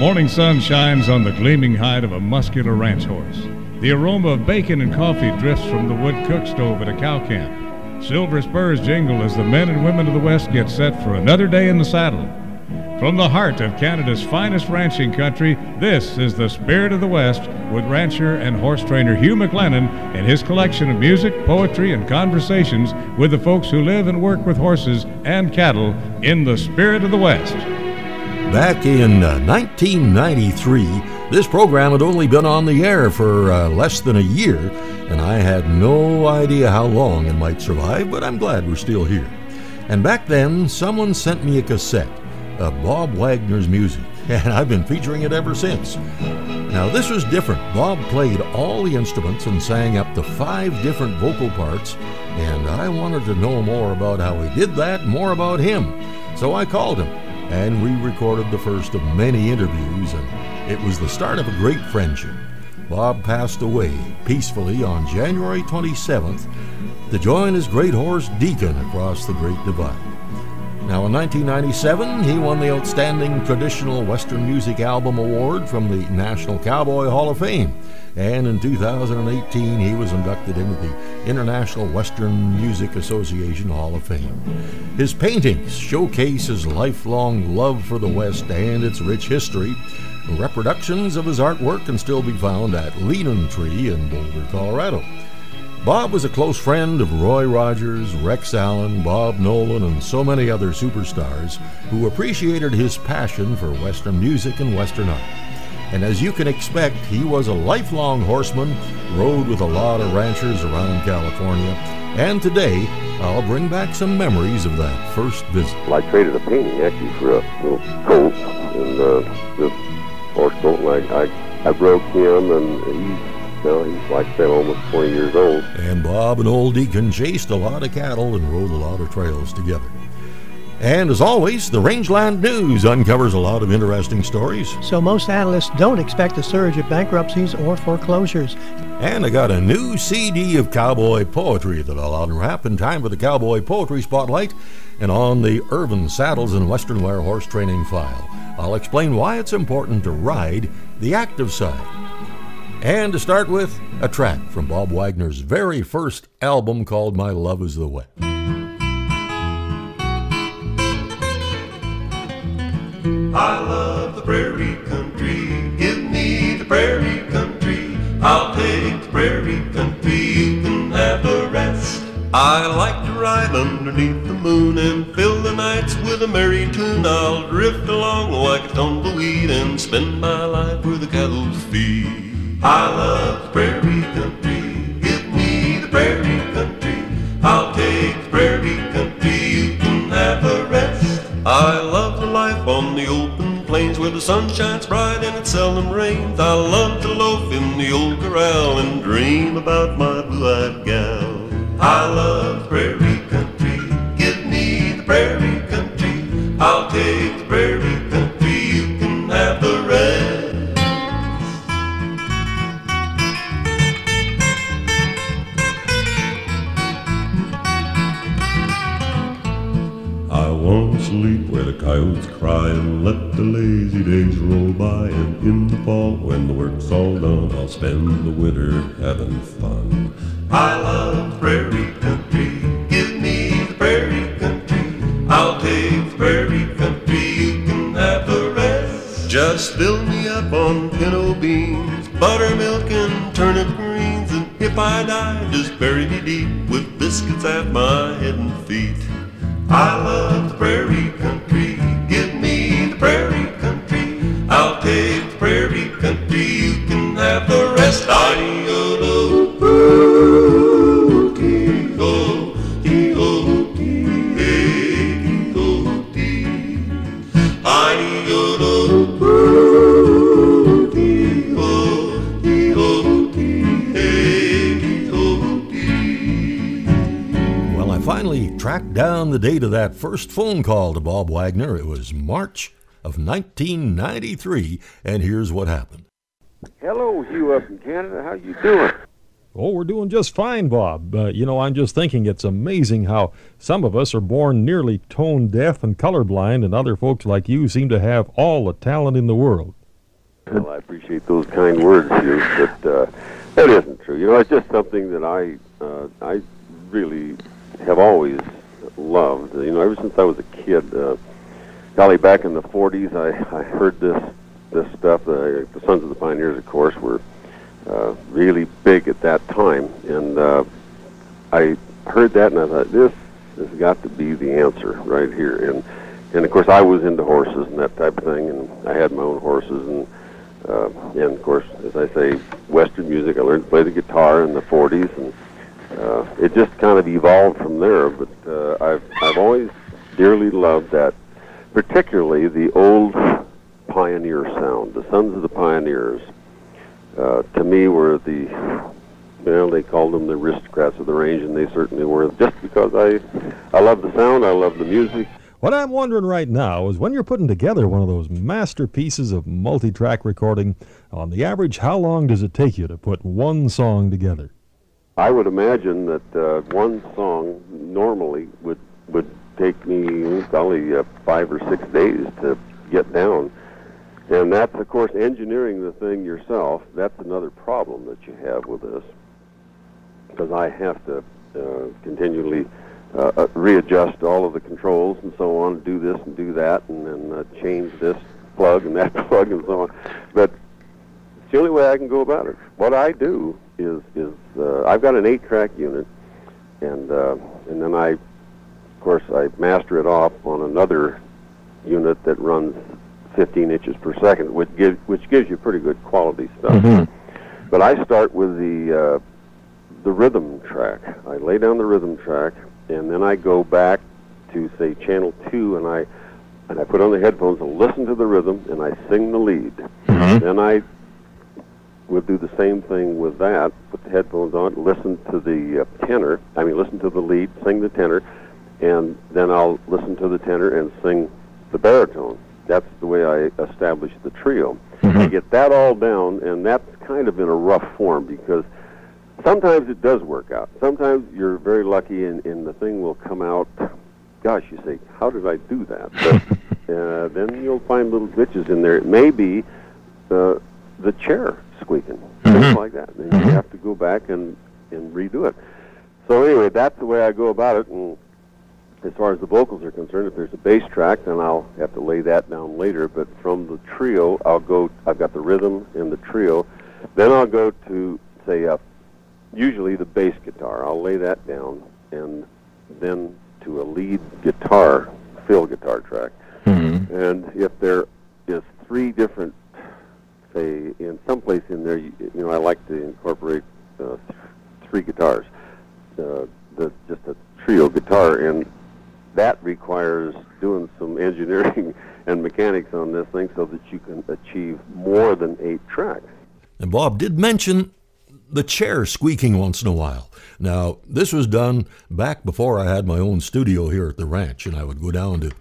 morning sun shines on the gleaming hide of a muscular ranch horse. The aroma of bacon and coffee drifts from the wood cook stove at a cow camp. Silver spurs jingle as the men and women of the West get set for another day in the saddle. From the heart of Canada's finest ranching country, this is the Spirit of the West with rancher and horse trainer Hugh McLennan and his collection of music, poetry, and conversations with the folks who live and work with horses and cattle in the Spirit of the West. Back in uh, 1993, this program had only been on the air for uh, less than a year, and I had no idea how long it might survive, but I'm glad we're still here. And back then, someone sent me a cassette of Bob Wagoner's music, and I've been featuring it ever since. Now, this was different. Bob played all the instruments and sang up to five different vocal parts, and I wanted to know more about how he did that, more about him. So I called him, and we recorded the first of many interviews, and it was the start of a great friendship. Bob passed away peacefully on January 27th to join his great horse Deacon across the Great Divide. Now, in 1997, he won the Outstanding Traditional Western Music Album Award from the National Cowboy Hall of Fame. And in 2018, he was inducted into the International Western Music Association Hall of Fame. His paintings showcase his lifelong love for the West and its rich history. Reproductions of his artwork can still be found at Leanin' Tree in Boulder, Colorado. Bob was a close friend of Roy Rogers, Rex Allen, Bob Nolan, and so many other superstars who appreciated his passion for Western music and Western art. And as you can expect, he was a lifelong horseman, rode with a lot of ranchers around California, and today I'll bring back some memories of that first visit. Well, I traded a painting actually for a little colt, and uh, this horse colt, and I, I, I broke him, and he no, he's like said, almost 20 years old. And Bob and Old Deacon chased a lot of cattle and rode a lot of trails together. And as always, the Rangeland News uncovers a lot of interesting stories. So most analysts don't expect a surge of bankruptcies or foreclosures. And I got a new CD of cowboy poetry that I'll unwrap in time for the Cowboy Poetry Spotlight and on the Irvin Saddles and Western Wear Horse Training File. I'll explain why it's important to ride the active side. And to start with, a track from Bob Wagoner's very first album called My Love is the Way. I love the prairie country. Give me the prairie country. I'll take the prairie country. You can have the rest. I like to ride underneath the moon and fill the nights with a merry tune. I'll drift along like a tumbleweed and spend my life where the cattle feed. I love the prairie country. Give me the prairie country. I'll take the prairie country. You can have the rest. I love life on the open plains where the sun shines bright and it seldom rains. I love to loaf in the old corral and dream about my blue-eyed gal. I love prairie country. Give me the prairie country. I'll take the prairie the coyotes cry and let the lazy days roll by. And in the fall, when the work's all done, I'll spend the winter having fun. I love prairie country. Give me the prairie country. I'll take the prairie country. You can have the rest. Just fill me up on pinto beans, buttermilk and turnip greens. And if I die, just bury me deep with biscuits at my head and feet. I love the prairie tracked down the date of that first phone call to Bob Wagoner. It was March of 1993, and here's what happened. Hello, you up in Canada. How you doing? Oh, we're doing just fine, Bob. Uh, you know, I'm just thinking it's amazing how some of us are born nearly tone deaf and colorblind, and other folks like you seem to have all the talent in the world. Well, I appreciate those kind words, Hugh, but uh, that isn't true. You know, it's just something that I uh, I really have always loved. You know, ever since I was a kid. Uh, golly, back in the '40s, I I heard this this stuff. Uh, the Sons of the Pioneers, of course, were uh, really big at that time, and uh, I heard that, and I thought this has got to be the answer right here. And and of course, I was into horses and that type of thing, and I had my own horses, and uh, and of course, as I say, Western music. I learned to play the guitar in the '40s, and uh, it just kind of evolved from there. But uh, I've I've always dearly loved that, particularly the old pioneer sound. The Sons of the Pioneers, uh, to me, were the well, they called them the aristocrats of the range, and they certainly were. Just because I, I love the sound, I love the music. What I'm wondering right now is when you're putting together one of those masterpieces of multi-track recording, on the average, how long does it take you to put one song together? I would imagine that uh, one song normally would would take me probably uh, five or six days to get down. And that's, of course, engineering the thing yourself. That's another problem that you have with this, because I have to uh, continually uh, uh, readjust all of the controls and so on, do this and do that, and then uh, change this plug and that plug and so on. But it's the only way I can go about it. What I do is is uh, I've got an eight-track unit, and uh, and then I, of course, I master it off on another unit that runs 15 inches per second, which gives which gives you pretty good quality stuff. But I start with the uh, the rhythm track. I lay down the rhythm track, and then I go back to say channel two, and I and I put on the headphones and listen to the rhythm, and I sing the lead. Then I would do the same thing with that. Put the headphones on, listen to the uh, tenor. I mean, listen to the lead, sing the tenor, and then I'll listen to the tenor and sing the baritone. That's the way I establish the trio. I get that all down, and that's kind of in a rough form because sometimes it does work out. Sometimes you're very lucky, and, and the thing will come out. Gosh, you say, how did I do that? But uh, then you'll find little glitches in there. It may be uh, the chair squeaking, things like that. And you have to go back and, and redo it. So anyway, that's the way I go about it. And as far as the vocals are concerned, if there's a bass track, then I'll have to lay that down later. But from the trio, I'll go. I've got the rhythm in the trio. Then I'll go to say, uh, usually the bass guitar. I'll lay that down, and then to a lead guitar, fill guitar track. And if there is three different, say, in some place in there, you, you know, I like to incorporate uh, th- three guitars, uh, the just a trio guitar, and that requires doing some engineering and mechanics on this thing so that you can achieve more than eight tracks. And Bob did mention the chair squeaking once in a while. Now, this was done back before I had my own studio here at the ranch, and I would go down to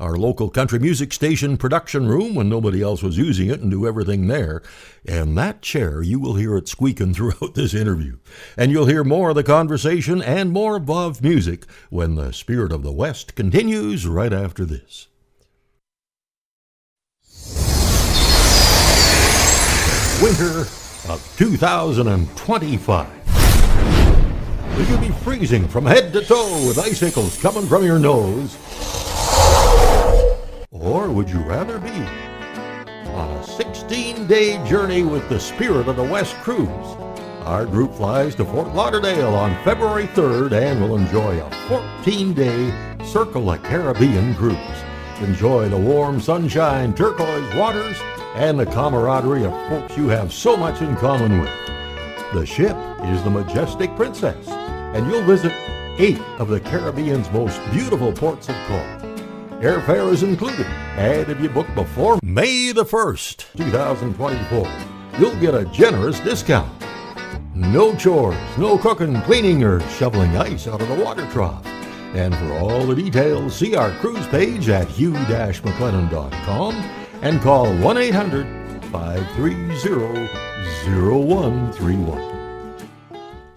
our local country music station production room when nobody else was using it and do everything there. And that chair, you will hear it squeaking throughout this interview. And you'll hear more of the conversation and more of Bob's music when the Spirit of the West continues right after this. winter of 2025. Will you be freezing from head to toe with icicles coming from your nose? Or would you rather be on a 16 day journey with the Spirit of the West cruise? Our group flies to Fort Lauderdale on February 3rd and will enjoy a 14 day Circle the Caribbean cruise. Enjoy the warm sunshine, turquoise waters, and the camaraderie of folks you have so much in common with. The ship is the Majestic Princess, and you'll visit eight of the Caribbean's most beautiful ports of call. Airfare is included, and if you book before May the 1st, 2024, you'll get a generous discount. No chores, no cooking, cleaning, or shoveling ice out of the water trough. And for all the details, see our cruise page at hugh-mclennan.com and call 1-800-530-0131.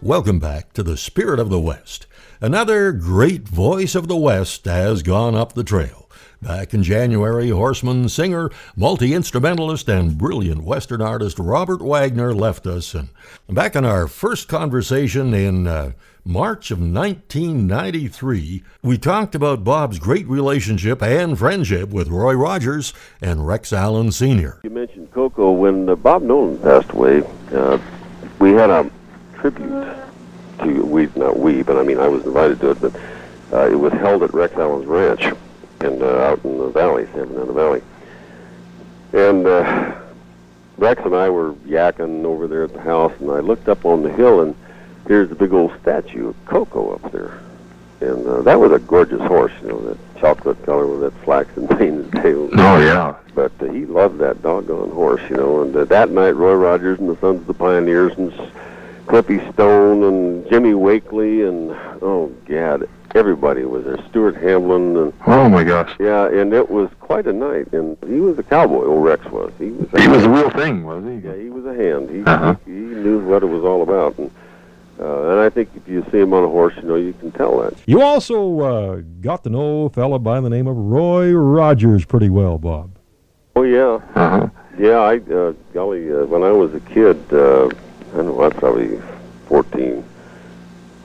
Welcome back to the Spirit of the West. Another great voice of the West has gone up the trail. Back in January, horseman, singer, multi instrumentalist, and brilliant Western artist Robert Wagoner left us. And back in our first conversation in uh, March of 1993, we talked about Bob's great relationship and friendship with Roy Rogers and Rex Allen Sr. You mentioned Koko. When uh, Bob Nolan passed away, uh, we had a tribute to we not we, but I mean I was invited to it, but uh, it was held at Rex Allen's ranch and uh, out in the valley, San Fernando Valley. And uh, Rex and I were yakking over there at the house, and I looked up on the hill, and here's the big old statue of Koko up there. And uh, that was a gorgeous horse, you know, that chocolate color with that flaxen mane and tail. Oh yeah. But uh, he loved that doggone horse, you know. And uh, that night, Roy Rogers and the Sons of the Pioneers and Cliffie Stone and Jimmy Wakely and oh gad, everybody was there. Stuart Hamblen and Oh my gosh. yeah, and it was quite a night. And he was a cowboy. Old Rex was. He was. He was a real thing, was he? Yeah, he was a hand. He Uh-huh. he, he knew what it was all about. And uh, and I think if you see him on a horse, you know you can tell that. You also uh, got to know a fella by the name of Roy Rogers pretty well, Bob. Oh yeah. Uh-huh. Yeah, I uh, golly, uh, when I was a kid, uh, I don't know, I was probably 14,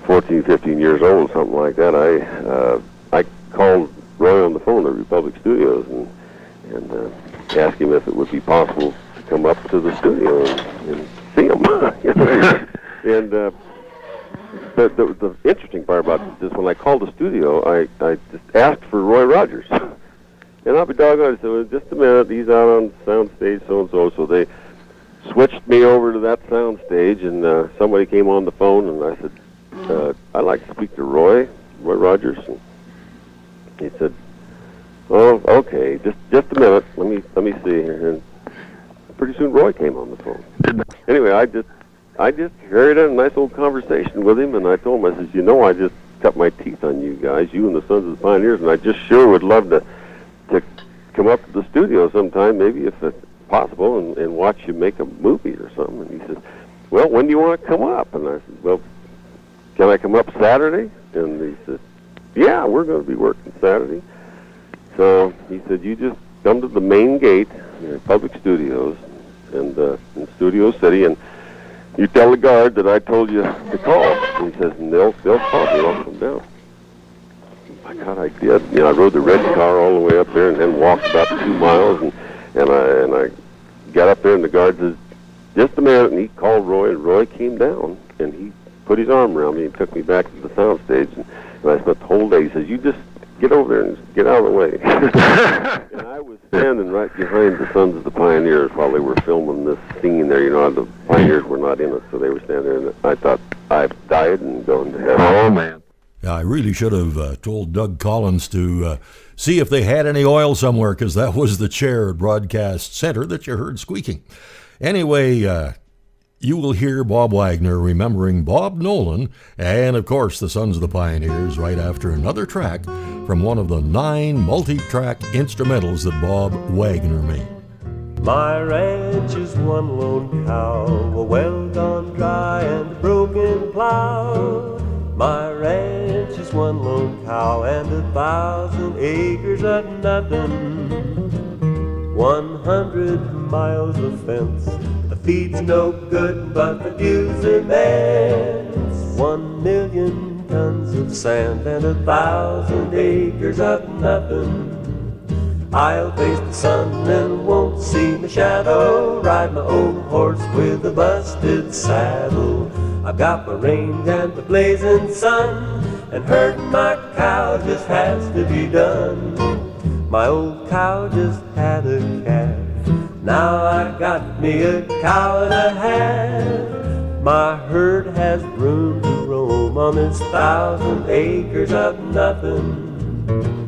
14, 15 years old, something like that. I uh, I called Roy on the phone at Republic Studios and and uh, asked him if it would be possible to come up to the studio and, and see him. And uh, the, the the interesting part about this, when I called the studio, I I just asked for Roy Rogers. And I'll be doggone. I said, well, just a minute. He's out on sound stage, so and so. So they switched me over to that sound stage, and uh, somebody came on the phone, and I said, uh, I'd like to speak to Roy, Roy Rogers. And he said, Oh, okay. Just just a minute. Let me let me see here. And pretty soon, Roy came on the phone. Anyway, I just I just carried on a nice old conversation with him, and I told him, I says, you know, I just cut my teeth on you guys, you and the Sons of the Pioneers, and I just sure would love to to come up to the studio sometime, maybe if it's possible, and, and watch you make a movie or something. And he says, well, when do you want to come up? And I said, well, can I come up Saturday? And he said, yeah, we're going to be working Saturday. So he said, you just come to the main gate Public Studios and uh, in Studio City, and you tell the guard that I told you to call. And he says, and they'll they'll call me. I'll come down. My God, I did. You know, I rode the red car all the way up there, and then walked about two miles, and and I and I got up there, and the guard says, just a minute, and he called Roy, and Roy came down, and he put his arm around me and took me back to the sound stage, and, and I spent the whole day. He says, you just get over there and get out of the way. and I was standing right behind the Sons of the Pioneers while they were filming this scene there. You know, the Pioneers were not in it, so they were standing there, and I thought, I've died and gone to heaven. Oh man. Yeah, I really should have uh, told Doug Collins to uh, see if they had any oil somewhere because that was the chair at Broadcast Center that you heard squeaking. Anyway, uh, you will hear Bob Wagoner remembering Bob Nolan and, of course, the Sons of the Pioneers right after another track from one of the nine multi track instrumentals that Bob Wagoner made. My ranch is one lone cow, a well gone dry and broken plow. My ranch is one lone cow and a thousand acres of nothing. One hundred miles of fence, the feed's no good, but the view's immense. One million tons of sand and a thousand acres of nothing. I'll face the sun and won't see my shadow. Ride my old horse with a busted saddle. I've got my range and the blazing sun, and herding my cow just has to be done. My old cow just had a calf. Now I got me a cow and a half. My herd has room to roam on this thousand acres of nothing.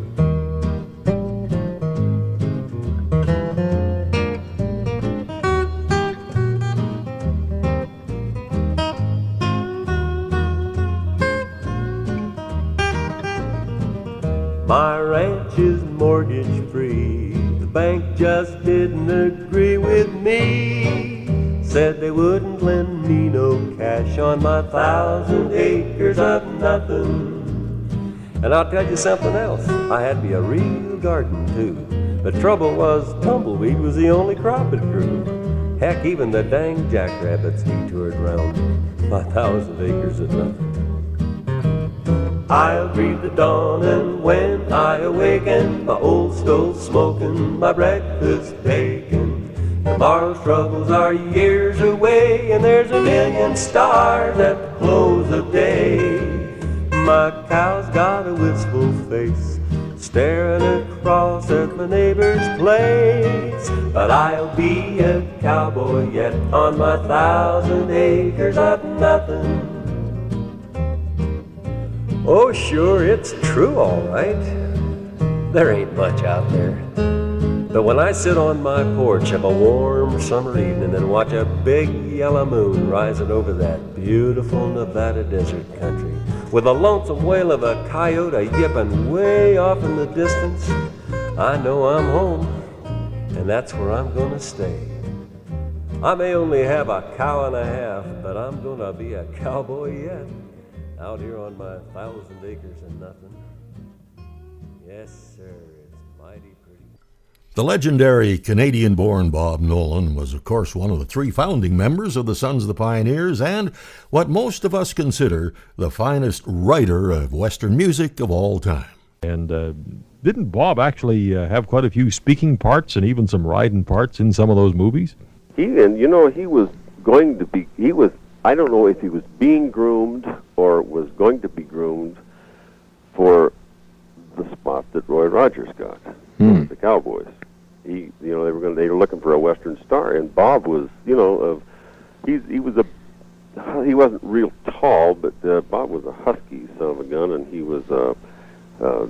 Agree with me. Said they wouldn't lend me no cash on my thousand acres of nothing. And I'll tell you something else, I had me a real garden too. The trouble was, tumbleweed was the only crop it grew. Heck, even the dang jackrabbits detoured round my thousand acres of nothing. I'll greet the dawn, and when I awaken, my old stove smoking, my breakfast baking. Tomorrow's troubles are years away, and there's a million stars at the close of day. My cow's got a wistful face, staring across at my neighbor's place. But I'll be a cowboy yet on my thousand acres of nothing. Oh, sure, it's true, all right. There ain't much out there. But when I sit on my porch of a warm summer evening and watch a big yellow moon rising over that beautiful Nevada desert country, with a lonesome wail of a coyote yipping way off in the distance, I know I'm home, and that's where I'm gonna stay. I may only have a cow and a half, but I'm gonna be a cowboy yet out here on my thousand acres and nothing. Yes, sir. The legendary Canadian born Bob Nolan was, of course, one of the three founding members of the Sons of the Pioneers and what most of us consider the finest writer of Western music of all time. And uh, didn't Bob actually uh, have quite a few speaking parts and even some riding parts in some of those movies? He and you know he was going to be. He was. I don't know if he was being groomed or was going to be groomed for the spot that Roy Rogers got, Hmm. the Cowboys. He, you know, they were going. They were looking for a Western star, and Bob was, you know, of. He's he was a. He wasn't real tall, but uh, Bob was a husky son of a gun, and he was uh, uh,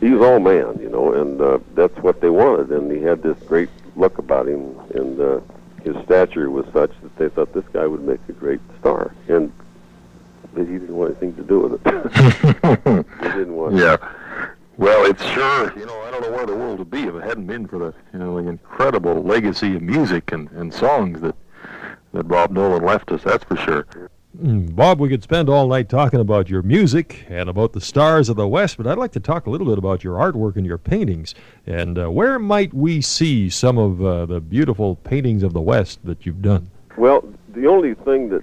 he was all man, you know, and uh, that's what they wanted. And he had this great look about him, and uh, his stature was such that they thought this guy would make a great star. And but he didn't want anything to do with it. he didn't want. Yeah. Well, it's sure, you know, I don't know where the world would be if it hadn't been for the, you know, the incredible legacy of music and, and songs that, that Bob Nolan left us, that's for sure. Mm, Bob, we could spend all night talking about your music and about the stars of the West, but I'd like to talk a little bit about your artwork and your paintings. And uh, where might we see some of uh, the beautiful paintings of the West that you've done? Well, the only thing that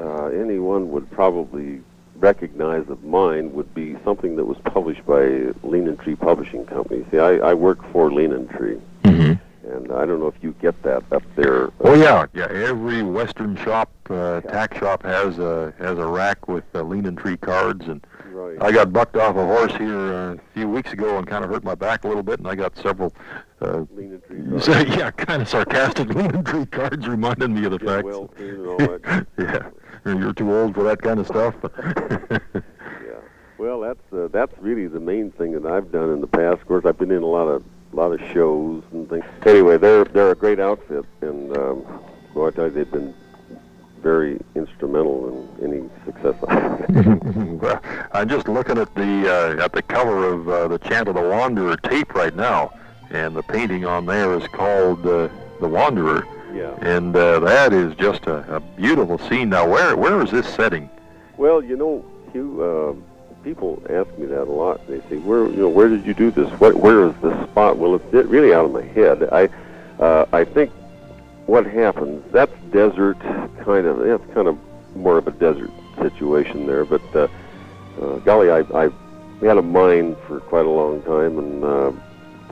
uh, anyone would probably recognize of mine would be something that was published by Leanin' Tree Publishing Company. See, I, I work for Leanin' Tree, Mm-hmm. and I don't know if you get that up there. Oh yeah, yeah. Every Western shop, uh, tack shop has a has a rack with uh, Leanin' Tree cards, and Right. I got bucked off a horse here uh, a few weeks ago and kind of hurt my back a little bit, and I got several, uh, Leanin' Tree. so, yeah, kind of sarcastic Leanin' Tree cards reminded me of the fact. well soon and all yeah, you're too old for that kind of stuff. Yeah. Well, that's uh, that's really the main thing that I've done in the past. Of course, I've been in a lot of lot of shows and things. Anyway, they're they're a great outfit, and um, boy, I tell you, they've been very instrumental in any success well, I'm just looking at the uh, at the cover of uh, the Chant of the Wanderer tape right now, and the painting on there is called uh, the Wanderer, yeah. and uh, that is just a, a beautiful scene. Now, where where is this setting? Well, you know, Hugh, uh, people ask me that a lot. They say, "Where, you know, where did you do this? What, where is this spot?" Well, it's really out of my head. I, uh, I think what happens. That's desert, kind of. That's kind of more of a desert situation there. But uh, uh, golly, I, I had a mine for quite a long time, and uh,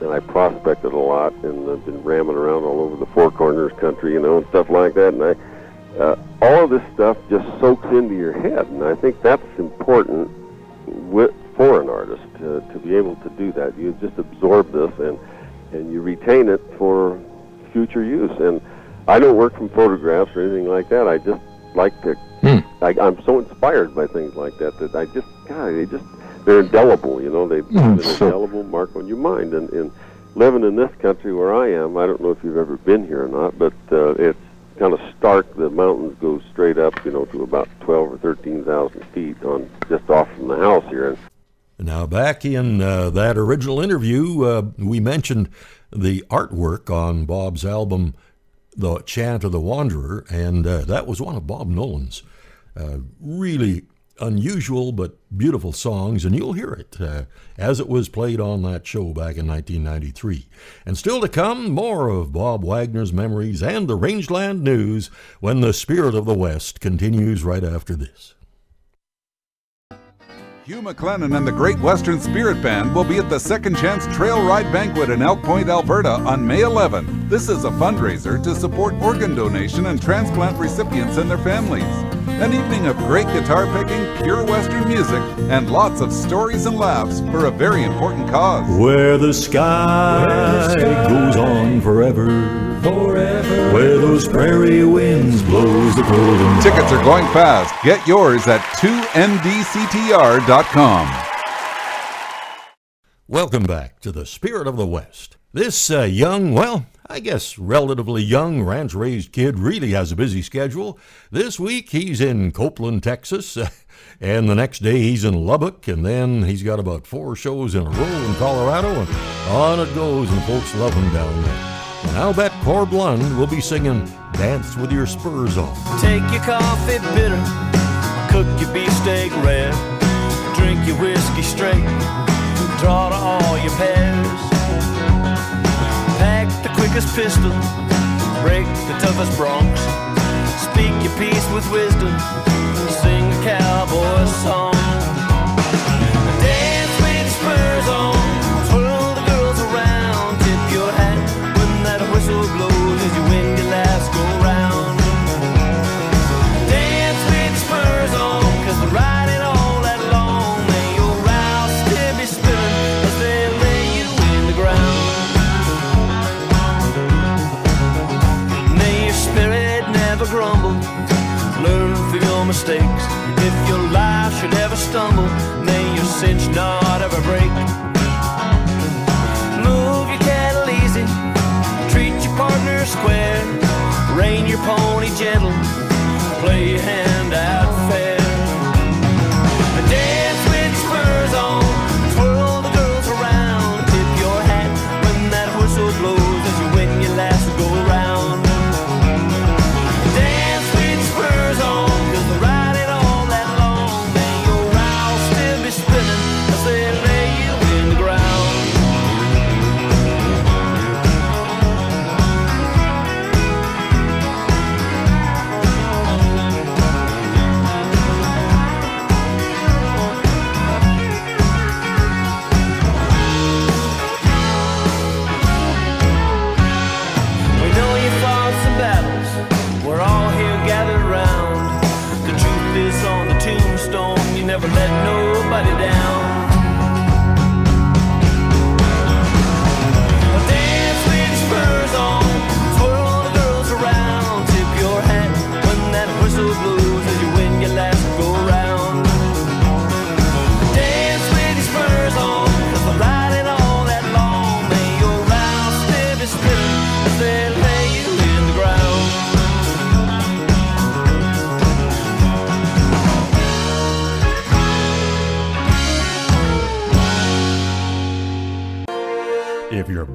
and I prospected a lot, and I've been ramming around all over the Four Corners country, you know, and stuff like that. And I uh, all of this stuff just soaks into your head, and I think that's important wi- for an artist to, to be able to do that. You just absorb this and and you retain it for future use. And I don't work from photographs or anything like that. I just like to. Hmm. I, I'm so inspired by things like that that I just God, they just they're indelible. You know, they leave Mm, an indelible mark on your mind. And, and living in this country where I am, I don't know if you've ever been here or not, but uh, it's kind of stark. The mountains go straight up, you know, to about 12 or 13,000 feet on just off from the house here. And Now, back in uh, that original interview, uh, we mentioned the artwork on Bob's album, The Chant of the Wanderer, and uh, that was one of Bob Nolan's uh, really unusual but beautiful songs, and you'll hear it uh, as it was played on that show back in 1993. And still to come, more of Bob Wagoner's memories and the Rangeland news when the Spirit of the West continues right after this. Hugh McLennan and the Great Western Spirit Band will be at the Second Chance Trail Ride Banquet in Elk Point, Alberta on May 11. This is a fundraiser to support organ donation and transplant recipients and their families. An evening of great guitar picking, pure Western music, and lots of stories and laughs for a very important cause. Where the sky, goes on forever, forever. Where those prairie winds blows the golden. Tickets are going fast. Get yours at 2ndctr.com. Welcome back to the Spirit of the West. This uh, young, well, I guess relatively young ranch raised kid really has a busy schedule. This week he's in Copeland, Texas, and the next day he's in Lubbock, and then he's got about four shows in a row in Colorado, and on it goes, and folks love him down there. And I'll bet Corb Lund will be singing Dance with Your Spurs On. Take your coffee bitter, cook your beefsteak red, drink your whiskey straight, draw to all your pairs. Pack the quickest pistol, break the toughest broncs, speak your piece with wisdom, sing cinch not ever break. Move your cattle easy. Treat your partner square. Rein your pony gentle. Play your hand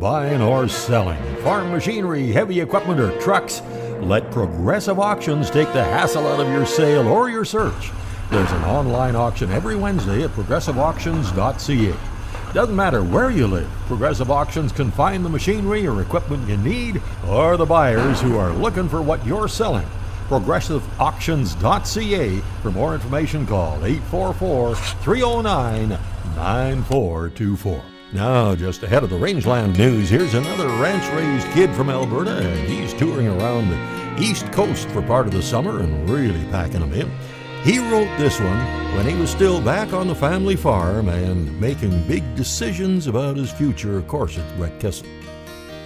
buying or selling farm machinery, heavy equipment, or trucks, let Progressive Auctions take the hassle out of your sale or your search. There's an online auction every Wednesday at progressiveauctions.ca. Doesn't matter where you live, Progressive Auctions can find the machinery or equipment you need or the buyers who are looking for what you're selling. ProgressiveAuctions.ca. For more information, call 844 309 9424. Now, just ahead of the Rangeland news, here's another ranch raised kid from Alberta, and he's touring around the East Coast for part of the summer and really packing them in. He wrote this one when he was still back on the family farm and making big decisions about his future. Of course, it's Brett Kissel.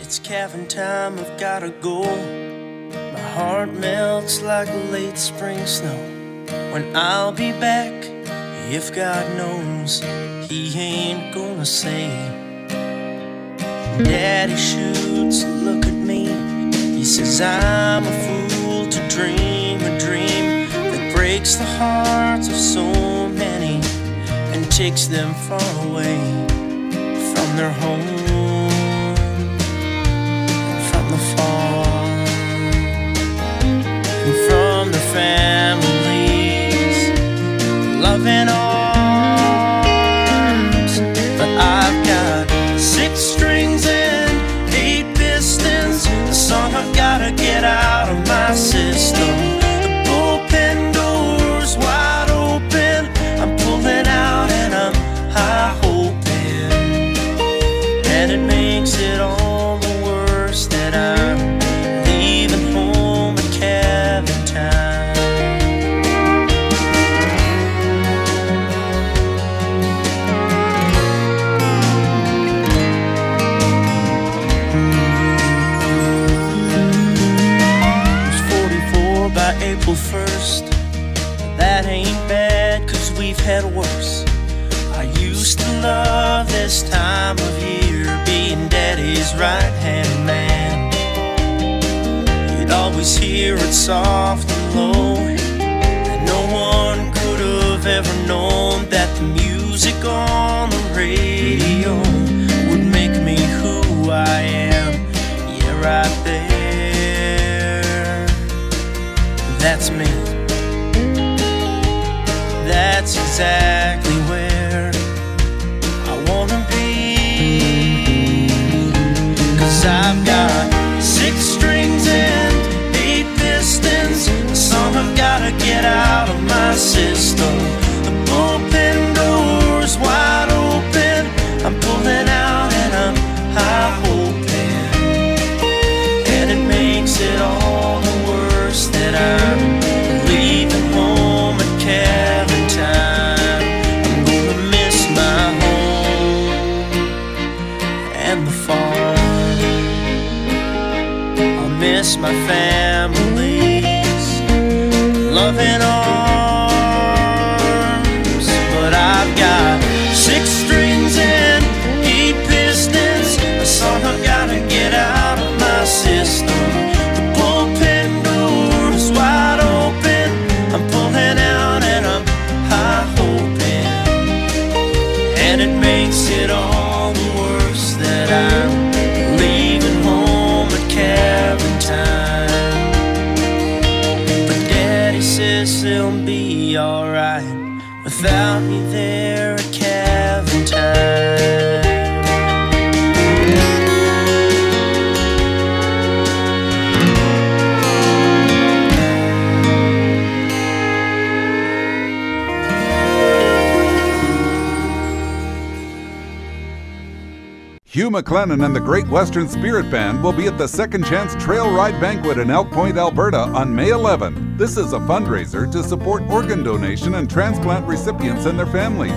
It's calving time, I've gotta go. My heart melts like late spring snow. When I'll be back, if God knows, He ain't gonna say. Daddy shoots a look at me. He says, I'm a fool to dream a dream that breaks the hearts of so many and takes them far away from their home from the farm system. Always hear it soft and low, and no one could have ever known that the music on the radio would make me who I am. Yeah, right there. That's me. That's exactly system. The bullpen doors wide open. I'm pulling out and I'm high hoping. And it makes it all the worse that I'm leaving home at cabin time. I'm gonna miss my home and the farm. I'll miss my family's McLennan and the Great Western Spirit Band will be at the Second Chance Trail Ride Banquet in Elk Point, Alberta on May 11. This is a fundraiser to support organ donation and transplant recipients and their families.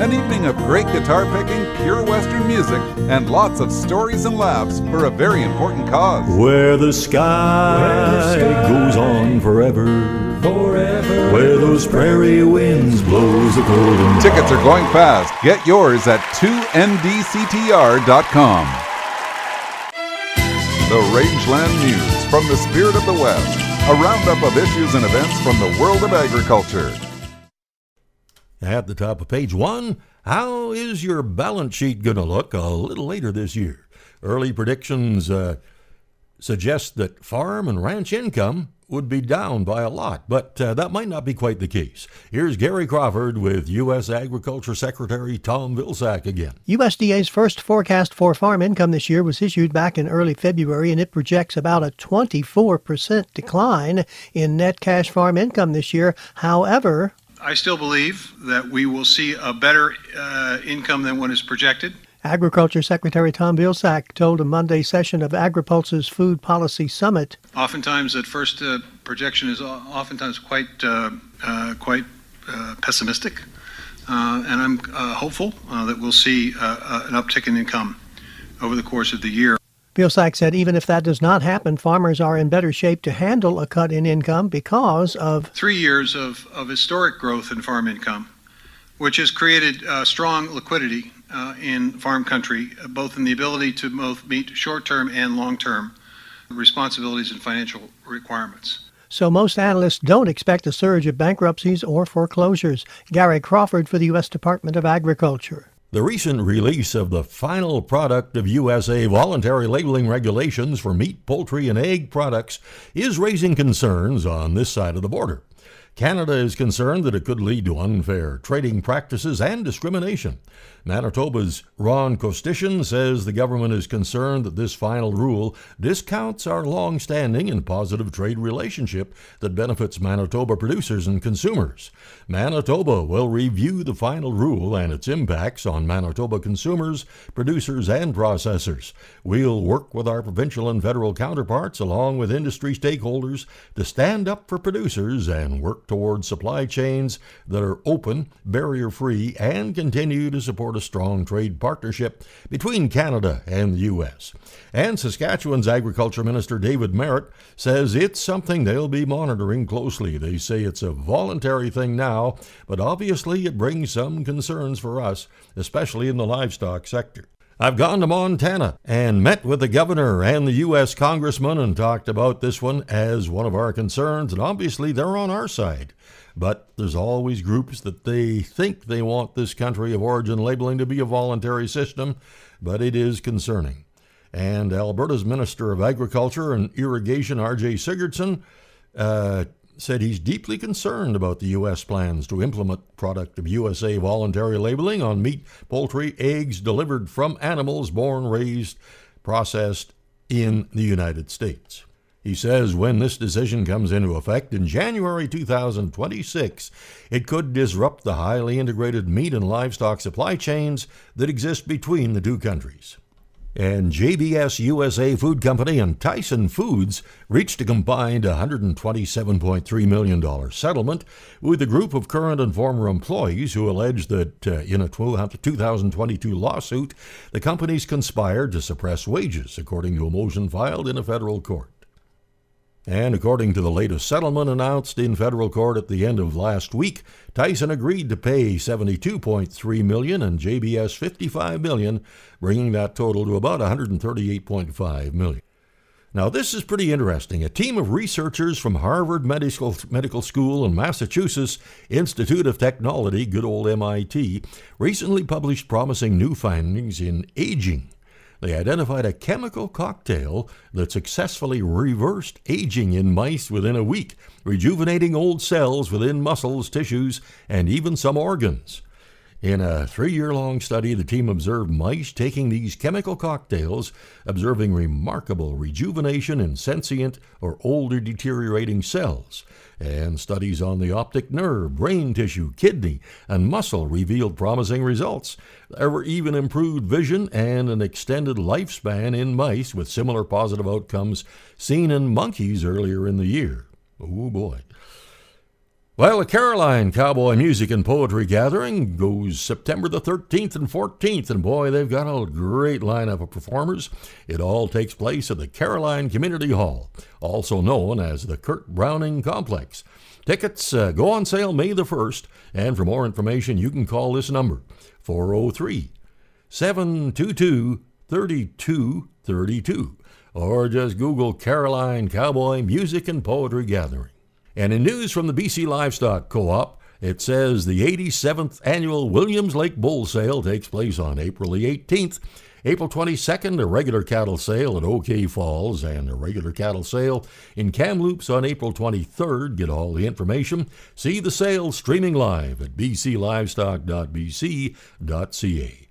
An evening of great guitar picking, pure Western music, and lots of stories and laughs for a very important cause. Where the sky, goes on forever, forever. Where those prairie winds blows a golden. Tickets are going fast. Get yours at 2ndctr.com. The Rangeland News from the Spirit of the West. A roundup of issues and events from the world of agriculture. At the top of page one, how is your balance sheet going to look a little later this year? Early predictions uh, suggest that farm and ranch income would be down by a lot, but uh, that might not be quite the case. Here's Gary Crawford with U.S. Agriculture Secretary Tom Vilsack again. USDA's first forecast for farm income this year was issued back in early February, and it projects about a 24% decline in net cash farm income this year. However, I still believe that we will see a better uh, income than what is projected. Agriculture Secretary Tom Vilsack told a Monday session of AgriPulse's Food Policy Summit. Oftentimes, that first uh, projection is oftentimes quite uh, uh, quite uh, pessimistic, uh, and I'm uh, hopeful that we'll see an uptick in income over the course of the year. Vilsack said even if that does not happen, farmers are in better shape to handle a cut in income because of Three years of, of historic growth in farm income, which has created uh, strong liquidity uh, in farm country, uh, both in the ability to both meet short-term and long-term responsibilities and financial requirements. So most analysts don't expect a surge of bankruptcies or foreclosures. Gary Crawford for the U.S. Department of Agriculture. The recent release of the final product of USA voluntary labeling regulations for meat, poultry, and egg products is raising concerns on this side of the border. Canada is concerned that it could lead to unfair trading practices and discrimination. Manitoba's Ron Kostyshyn says the government is concerned that this final rule discounts our long standing and positive trade relationship that benefits Manitoba producers and consumers. Manitoba will review the final rule and its impacts on Manitoba consumers, producers, and processors. We'll work with our provincial and federal counterparts along with industry stakeholders to stand up for producers and work towards supply chains that are open, barrier free, and continue to support a strong trade partnership between Canada and the U.S. And Saskatchewan's Agriculture Minister David Marit says it's something they'll be monitoring closely. They say it's a voluntary thing now, but obviously it brings some concerns for us, especially in the livestock sector. I've gone to Montana and met with the governor and the U.S. congressman and talked about this one as one of our concerns, and obviously they're on our side. But there's always groups that they think they want this country of origin labeling to be a voluntary system, but it is concerning. And Alberta's Minister of Agriculture and Irrigation, R.J. Sigurdson, uh, said he's deeply concerned about the U.S. plans to implement product of USA voluntary labeling on meat, poultry, eggs delivered from animals born, raised, processed in the United States. He says when this decision comes into effect in January 2026, it could disrupt the highly integrated meat and livestock supply chains that exist between the two countries and JBS USA Food Company and Tyson Foods reached a combined $127.3 million settlement with a group of current and former employees who allege that uh, in a 2022 lawsuit, the companies conspired to suppress wages, according to a motion filed in a federal court. And according to the latest settlement announced in federal court at the end of last week, Tyson agreed to pay 72.3 million and JBS 55 million, bringing that total to about 138.5 million. Now, this is pretty interesting. A team of researchers from Harvard Medical, Medical School and Massachusetts Institute of Technology, good old MIT, recently published promising new findings in aging they identified a chemical cocktail that successfully reversed aging in mice within a week, rejuvenating old cells within muscles, tissues, and even some organs. In a three year long study, the team observed mice taking these chemical cocktails, observing remarkable rejuvenation in senescent or older deteriorating cells. And studies on the optic nerve, brain tissue, kidney, and muscle revealed promising results. There were even improved vision and an extended lifespan in mice with similar positive outcomes seen in monkeys earlier in the year. Oh boy. Well, the Caroline Cowboy Music and Poetry Gathering goes September the 13th and 14th, and boy, they've got a great lineup of performers. It all takes place at the Caroline Community Hall, also known as the Kurt Browning Complex. Tickets uh, go on sale May the 1st, and for more information, you can call this number 403 722 3232, or just Google Caroline Cowboy Music and Poetry Gathering. And in news from the BC Livestock Co op, it says the 87th annual Williams Lake Bull Sale takes place on April the 18th. April 22nd, a regular cattle sale at OK Falls and a regular cattle sale in Kamloops on April 23rd. Get all the information. See the sale streaming live at bclivestock.bc.ca.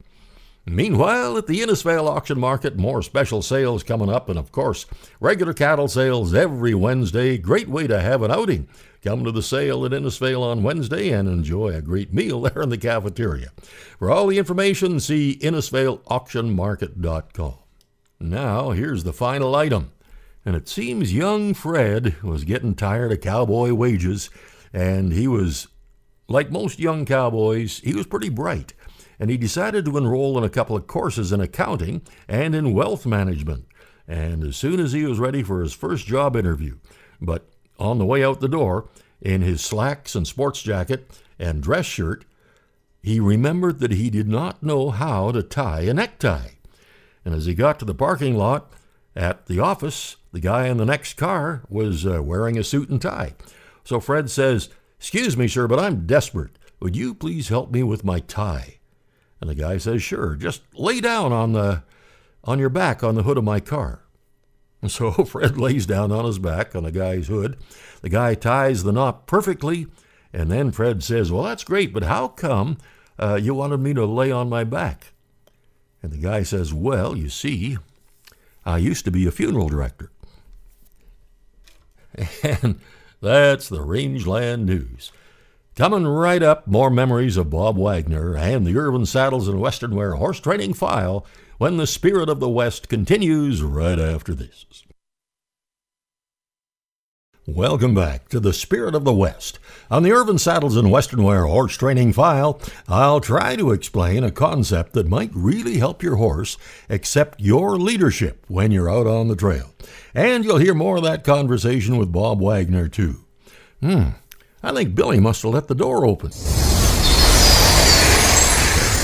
Meanwhile, at the Innisfail auction market, more special sales coming up, and of course, regular cattle sales every Wednesday. Great way to have an outing. Come to the sale at Innisfail on Wednesday and enjoy a great meal there in the cafeteria. For all the information, see InnisfailAuctionMarket.com. Now, here's the final item. And it seems young Fred was getting tired of cowboy wages, and he was, like most young cowboys, he was pretty bright and he decided to enroll in a couple of courses in accounting and in wealth management. And as soon as he was ready for his first job interview, but on the way out the door, in his slacks and sports jacket and dress shirt, he remembered that he did not know how to tie a necktie. And as he got to the parking lot at the office, the guy in the next car was uh, wearing a suit and tie. So Fred says, Excuse me, sir, but I'm desperate. Would you please help me with my tie? And the guy says, Sure, just lay down on the on your back on the hood of my car. And so Fred lays down on his back on the guy's hood. The guy ties the knot perfectly, and then Fred says, Well, that's great, but how come uh, you wanted me to lay on my back? And the guy says, Well, you see, I used to be a funeral director. And that's the Rangeland News. Coming right up, more memories of Bob Wagoner and the Irvine Saddles and Western Wear horse training file when the Spirit of the West continues right after this. Welcome back to the Spirit of the West. On the Irvine Saddles and Western Wear horse training file, I'll try to explain a concept that might really help your horse accept your leadership when you're out on the trail. And you'll hear more of that conversation with Bob Wagoner, too. Hmm, I think Billy must have let the door open.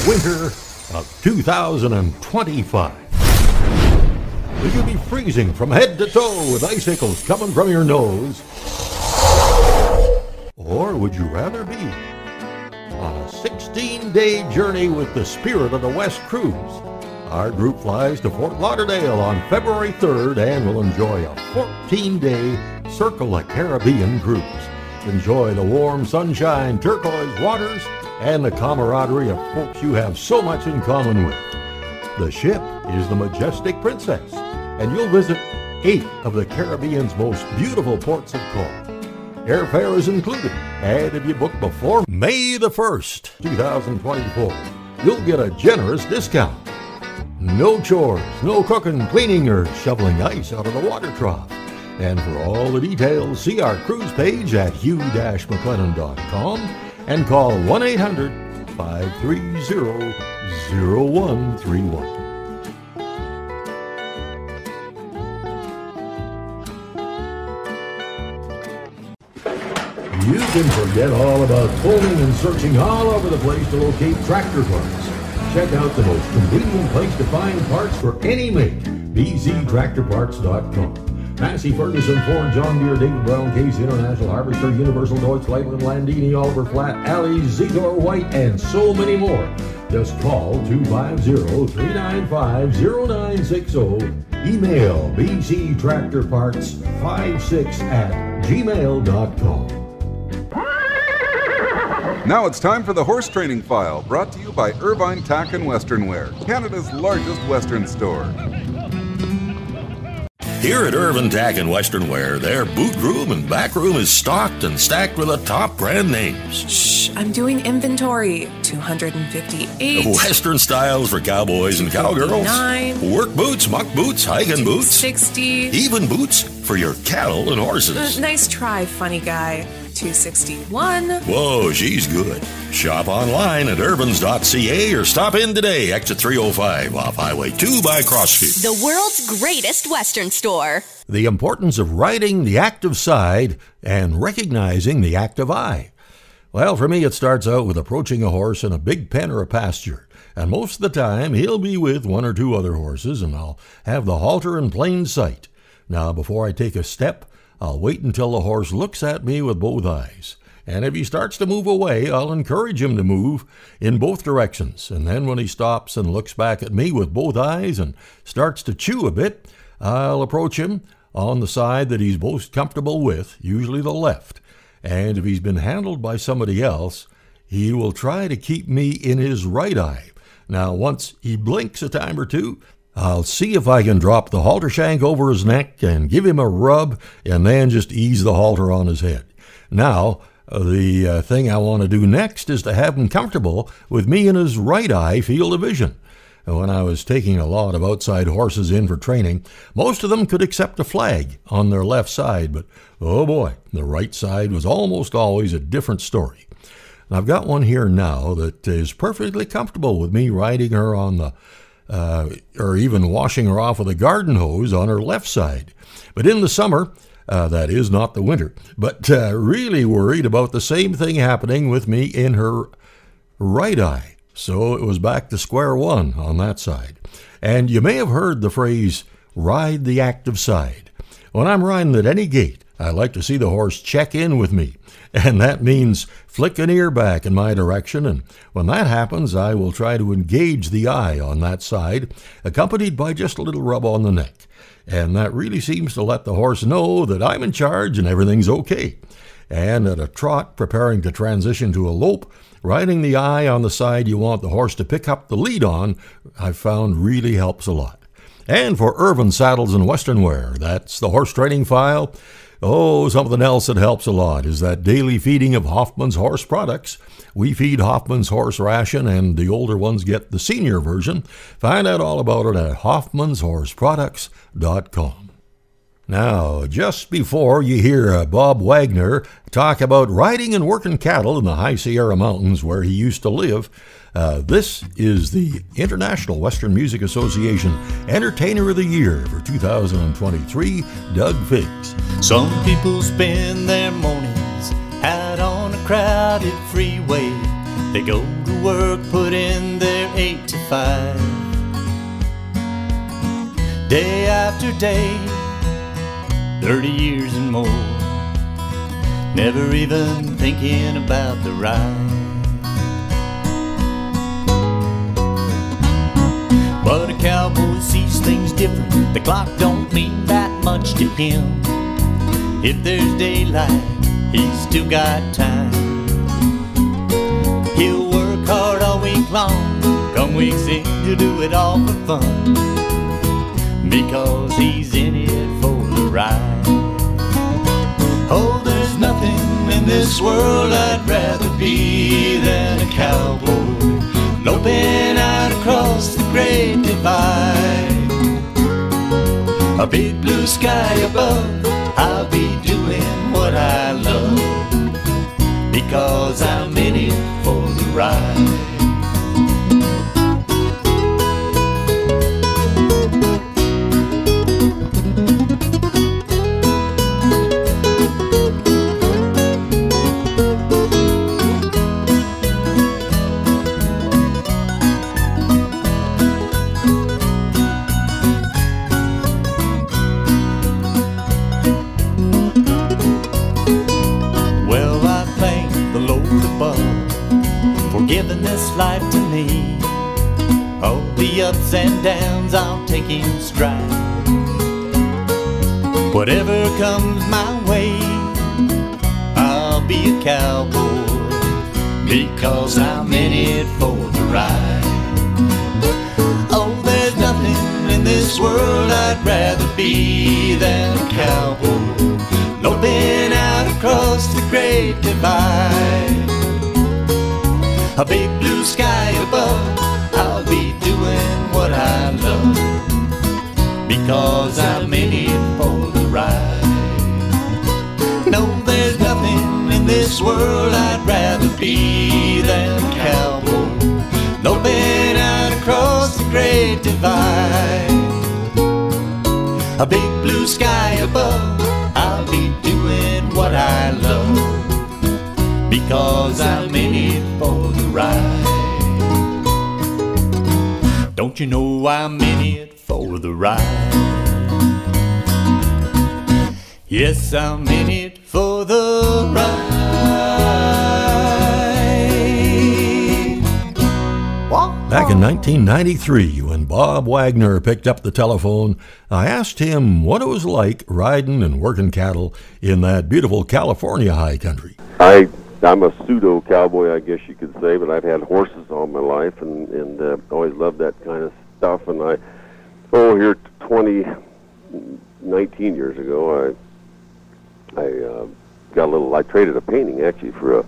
Winter of 2025. Will you be freezing from head to toe with icicles coming from your nose? Or would you rather be on a 16 day journey with the Spirit of the West cruise? Our group flies to Fort Lauderdale on February 3rd and will enjoy a 14 day Circle the Caribbean cruise. Enjoy the warm sunshine, turquoise waters, and the camaraderie of folks you have so much in common with. The ship is the Majestic Princess, and you'll visit eight of the Caribbean's most beautiful ports of call. Airfare is included, and if you book before May the 1st, 2024, you'll get a generous discount. No chores, no cooking, cleaning, or shoveling ice out of the water trough. And for all the details, see our cruise page at hugh-mclennan.com and call 1-800-530-0131. You can forget all about phoning and searching all over the place to locate tractor parts. Check out the most convenient place to find parts for any make, bctractorparts.com. Massey, Ferguson, Ford, John Deere, David Brown, Case International, Harvester, Universal, Deutz, Lightland, Landini, Oliver Flat, Alley, Zetor, White, and so many more. Just call 250-395-0960. Email bctractorparts56 at gmail.com. Now it's time for the Horse Training File, brought to you by Irvine Tack and Western Wear, Canada's largest Western store. Here at Irvine Tack and Western Wear, their boot room and back room is stocked and stacked with the top brand names. Shh, I'm doing inventory. 258. Western styles for cowboys and cowgirls. 59. Work boots, muck boots, hiking boots. 60. Even boots for your cattle and horses. Uh, nice try, funny guy. 261. Whoa, she's good. Shop online at urbans.ca or stop in today, exit 305 off Highway 2 by Crossfield. The world's greatest Western store. The importance of riding the active side and recognizing the active eye. Well, for me, it starts out with approaching a horse in a big pen or a pasture. And most of the time, he'll be with one or two other horses, and I'll have the halter in plain sight. Now, before I take a step, I'll wait until the horse looks at me with both eyes. And if he starts to move away, I'll encourage him to move in both directions. And then when he stops and looks back at me with both eyes and starts to chew a bit, I'll approach him on the side that he's most comfortable with, usually the left. And if he's been handled by somebody else, he will try to keep me in his right eye. Now, once he blinks a time or two, I'll see if I can drop the halter shank over his neck and give him a rub and then just ease the halter on his head. Now, the uh, thing I want to do next is to have him comfortable with me in his right eye field of vision. When I was taking a lot of outside horses in for training, most of them could accept a flag on their left side, but oh boy, the right side was almost always a different story. I've got one here now that is perfectly comfortable with me riding her on the uh, or even washing her off with a garden hose on her left side. But in the summer, uh, that is not the winter, but uh, really worried about the same thing happening with me in her right eye. So it was back to square one on that side. And you may have heard the phrase, ride the active side. When I'm riding at any gait, I like to see the horse check in with me, and that means flick an ear back in my direction, and when that happens, I will try to engage the eye on that side, accompanied by just a little rub on the neck. And that really seems to let the horse know that I'm in charge and everything's okay. And at a trot, preparing to transition to a lope, riding the eye on the side you want the horse to pick up the lead on, I've found really helps a lot. And for Irvine Saddles and Western Wear, that's the horse training file. Oh, something else that helps a lot is that daily feeding of Hoffman's horse products. We feed Hoffman's horse ration, and the older ones get the senior version. Find out all about it at hoffmanshorseproducts.com. Now, just before you hear uh, Bob Wagoner talk about riding and working cattle in the High Sierra Mountains where he used to live, uh, this is the International Western Music Association Entertainer of the Year for 2023, Doug Figgs. Some people spend their mornings out on a crowded freeway. They go to work, put in their eight to five. Day after day, 30 years and more. Never even thinking about the ride. But a cowboy sees things different. The clock don't mean that much to him. If there's daylight, he's still got time. He'll work hard all week long. Come weeks in, he'll do it all for fun. Because he's in it for the ride. Nothing in this world I'd rather be than a cowboy. Loping out across the great divide. A big blue sky above, I'll be doing what I love. Because I'm in it for the ride. Stride. Whatever comes my way, I'll be a cowboy because I'm in it for the ride. Oh, there's nothing in this world I'd rather be than a cowboy loping out across the great divide. A big blue sky above, I'll be doing what I love because I'm in it for the ride. No, there's nothing in this world I'd rather be than a cowboy loping out across the great divide. A big blue sky above, I'll be doing what I love because I'm in it for the ride. Don't you know I'm in it for the ride? Yes, I'm in it for the ride. Back in 1993, when Bob Wagoner picked up the telephone, I asked him what it was like riding and working cattle in that beautiful California high country. I I'm a pseudo cowboy, I guess you could say, but I've had horses all my life and and uh, always loved that kind of stuff. And I, oh, here 20, 19 years ago, I I uh, got a little. I traded a painting actually for a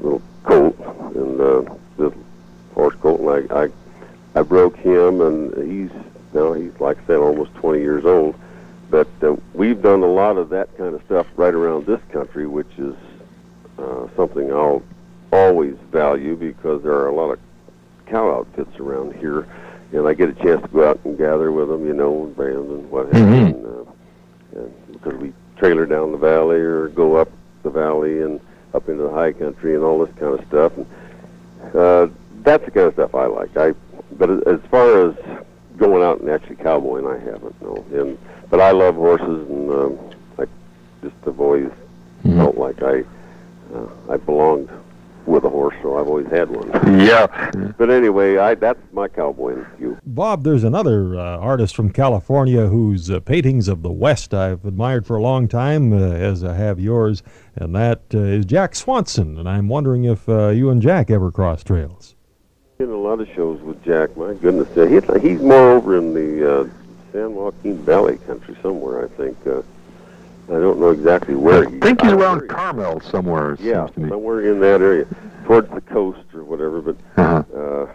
little colt and uh, this horse colt, and I I I broke him, and he's now he's like I said almost 20 years old. But uh, we've done a lot of that kind of stuff right around this country, which is uh, something I'll always value because there are a lot of cow outfits around here, and I get a chance to go out and gather with them, you know, and bands and what have you, Mhm. and, uh, and because we trailer down the valley or go up the valley and up into the high country and all this kind of stuff. And uh, that's the kind of stuff I like. I, but as- far as going out and actually cowboying, I haven't. No, and but I love horses and um, I just have always felt like I uh, I belonged with a horse, so I've always had one. Yeah. But anyway, I that's my cowboy in you. Bob, there's another uh, artist from California whose uh, paintings of the West I've admired for a long time, uh, as I have yours, and that uh, is Jack Swanson. And I'm wondering if uh, you and Jack ever crossed trails. In a lot of shows with Jack. My goodness, uh, he's he's more over in the uh, San Joaquin Valley country somewhere. I think. I don't know exactly where. I think he's around Carmel somewhere. Yeah, seems to me. somewhere in that area, towards the coast or whatever. But Uh-huh. uh,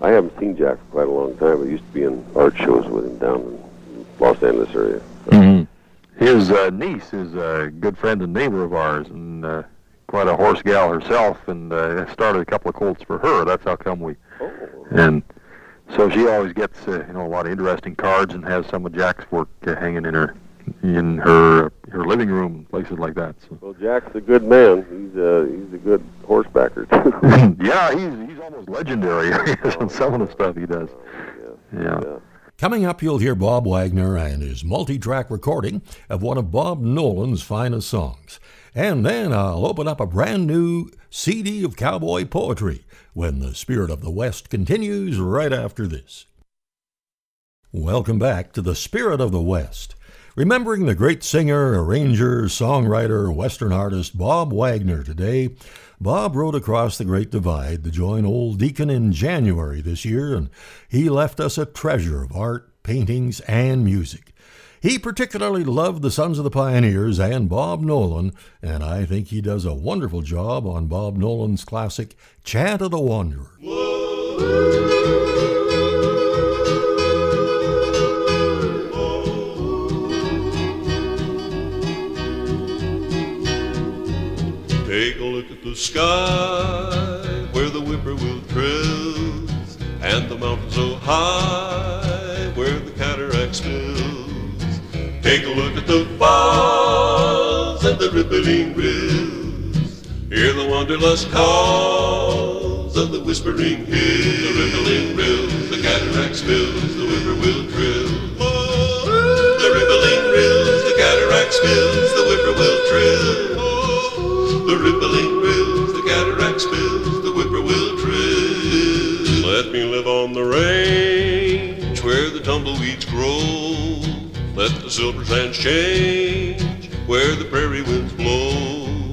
I haven't seen Jack for quite a long time. I used to be in art shows with him down in Los Angeles area. Mhm. His uh, niece is a good friend and neighbor of ours, and uh, quite a horse gal herself, and uh, started a couple of colts for her. That's how come we. Oh. And so she always gets uh, you know a lot of interesting cards and has some of Jack's work uh, hanging in her in her her living room, places like that. So. Well, Jack's a good man. He's uh, he's a good horsebacker too. yeah, he's he's almost legendary on some of the stuff he does. Yeah. Coming up, you'll hear Bob Wagoner and his multi track recording of one of Bob Nolan's finest songs. And then I'll open up a brand new CD of cowboy poetry when the Spirit of the West continues right after this. Welcome back to the Spirit of the West. Remembering the great singer, arranger, songwriter, Western artist Bob Wagoner today, Bob rode across the Great Divide to join Old Deacon in January this year, and he left us a treasure of art, paintings, and music. He particularly loved the Sons of the Pioneers and Bob Nolan, and I think he does a wonderful job on Bob Nolan's classic Chant of the Wanderer. Take sky where the whippoorwill trills, and the mountain so high where the cataract spills. Take a look at the falls and the rippling rills. Hear the wanderlust calls of the whispering hills, the rippling rills, the cataract spills, the whippoorwill trills. The rippling rills, the cataract spills, the whippoorwill trills. The rippling rills, spills, the whippoorwill. Let me live on the range where the tumbleweeds grow. Let the silver sands change where the prairie winds blow.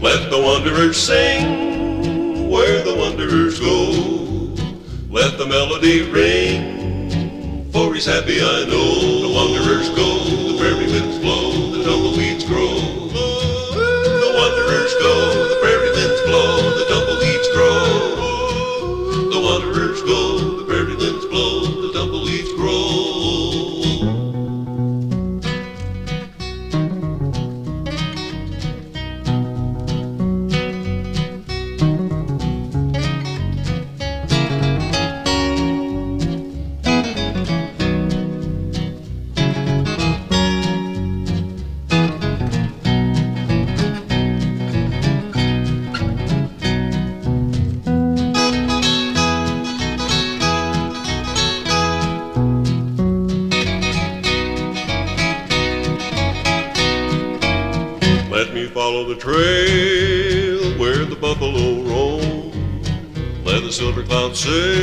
Let the wanderers sing where the wanderers go. Let the melody ring, for he's happy I know. The wanderers go, the prairie winds blow, the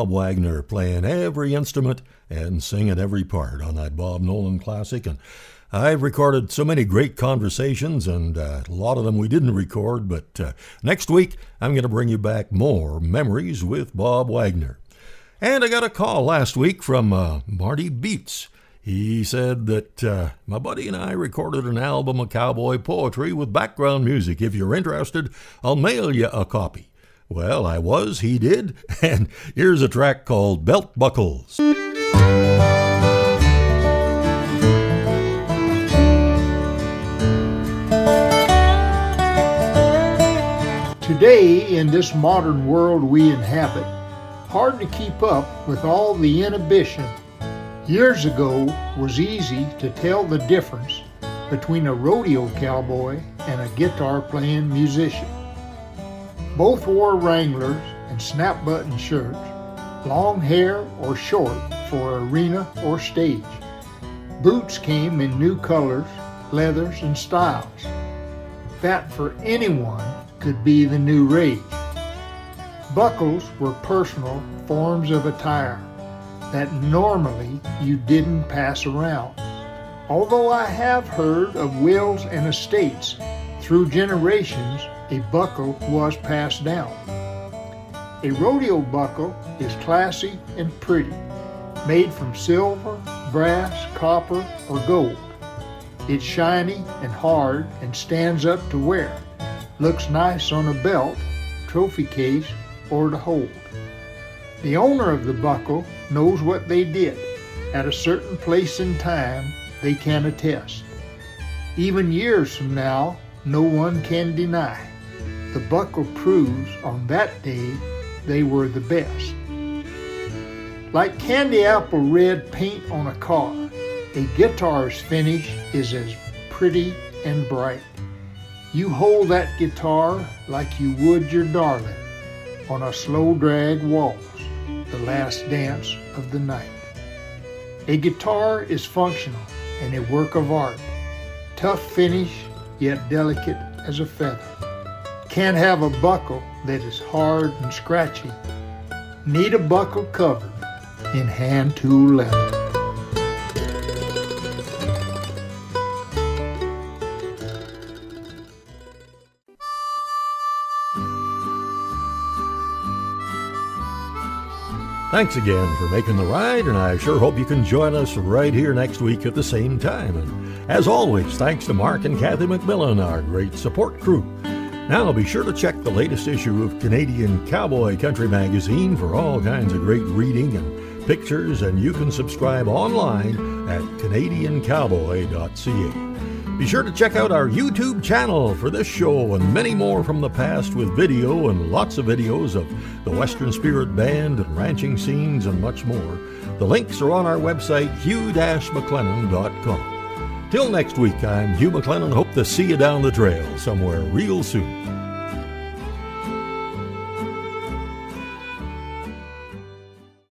Bob Wagoner playing every instrument and singing every part on that Bob Nolan classic. And I've recorded so many great conversations, and uh, a lot of them we didn't record, but uh, next week I'm going to bring you back more memories with Bob Wagoner. And I got a call last week from uh, Marty Beats. He said that uh, my buddy and I recorded an album of cowboy poetry with background music. If you're interested, I'll mail you a copy. Well, I was, he did, and here's a track called Belt Buckles. Today, in this modern world we inhabit, hard to keep up with all the inhibition. Years ago was easy to tell the difference between a rodeo cowboy and a guitar playing musician. Both wore Wranglers and snap button shirts, long hair or short for arena or stage. Boots came in new colors, leathers, and styles. That for anyone could be the new rage. Buckles were personal forms of attire that normally you didn't pass around. Although I have heard of wills and estates, through generations a buckle was passed down. A rodeo buckle is classy and pretty, made from silver, brass, copper, or gold. It's shiny and hard and stands up to wear looks nice on a belt, trophy case, or to hold. The owner of the buckle knows what they did. At a certain place in time, they can attest. Even years from now, no one can deny. The buckle proves on that day they were the best. Like candy apple red paint on a car, a guitar's finish is as pretty and bright. You hold that guitar like you would your darling on a slow drag waltz, the last dance of the night. A guitar is functional and a work of art, tough finish yet delicate as a feather. Can't have a buckle that is hard and scratchy. Need a buckle covered in hand tool leather. Thanks again for making the ride, and I sure hope you can join us right here next week at the same time. And as always, thanks to Mark and Kathy McMillan, our great support crew. Now be sure to check the latest issue of Canadian Cowboy Country Magazine for all kinds of great reading and pictures, and you can subscribe online at canadiancowboy.ca. Be sure to check out our YouTube channel for this show and many more from the past with video and lots of videos of the Western Spirit Band and ranching scenes and much more. The links are on our website, hugh-mclennan.com. Till next week, I'm Hugh McLennan. Hope to see you down the trail somewhere real soon.